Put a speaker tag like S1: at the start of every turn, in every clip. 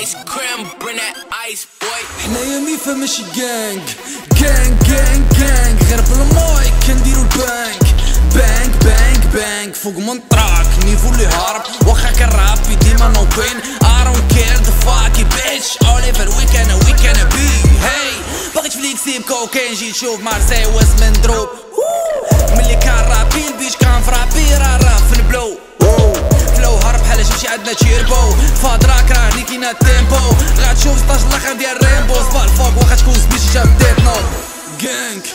S1: Ice cream, bring that ice, boy.
S2: حنايا ميفا ماشي جانج جانج جانج جانج غير بالمايك كنديرو البانك بانك بانك بانك فوق من طراك نيفو اللي هارب واخا كرابي ديما نو بين I don't care the fuck you bitch. Oliver we can we can be hey باغي تفليكسي بكوكين جي تشوف مارسي واسم دروب جمشي عندنا تشيربو فهاد راك راه نيكينا التيمبو غتشوف 16 الآخر ديال ريمبو صبا الفوق واخا تكون سبيشي جاب ديت نوت كانك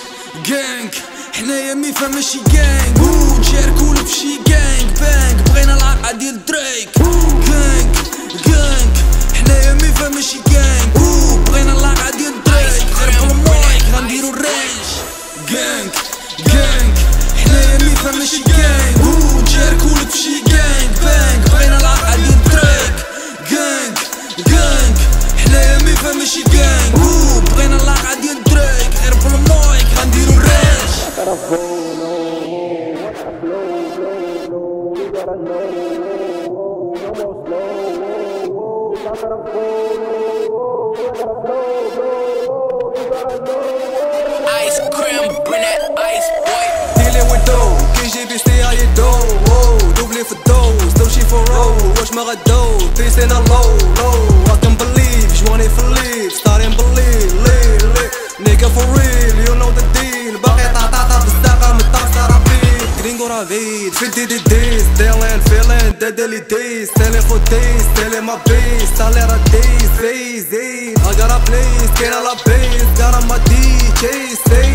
S2: كانك حنايا ميفا ماشي كانك وتشاركونا فشي كانك Ice
S1: cream, bring that ice, boy.
S3: Dealing with dough. j'ai vu j'étais à dos Oh, doublé for dose, no for roll Wesh ma radeau, this ain't a low, low. I can believe, j'm'en ai for leave, starting believe, live, live Nigga for real, you know the deal, vida Fede de diz, dela é villain, dedeli diz Dela é rodez, dela é uma vez, talera diz Vez, ei, agora please, queira la vez Gara uma DJ, stay